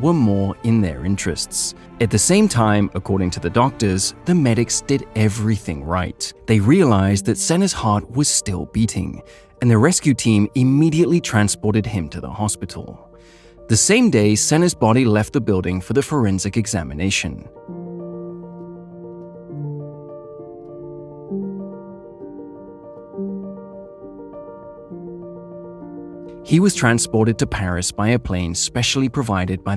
were more in their interests. At the same time, according to the doctors, the medics did everything right. They realized that Senna's heart was still beating, and the rescue team immediately transported him to the hospital. The same day, Senna's body left the building for the forensic examination. He was transported to Paris by a plane specially provided by the